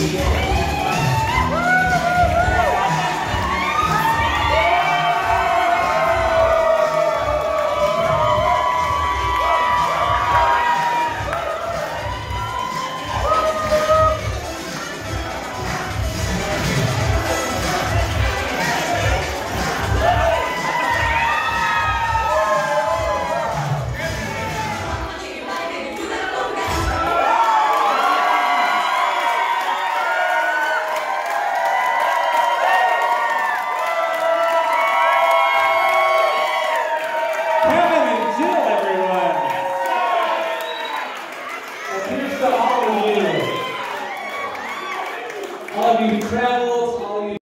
Yeah. to all of you. All of you travelers, all of you.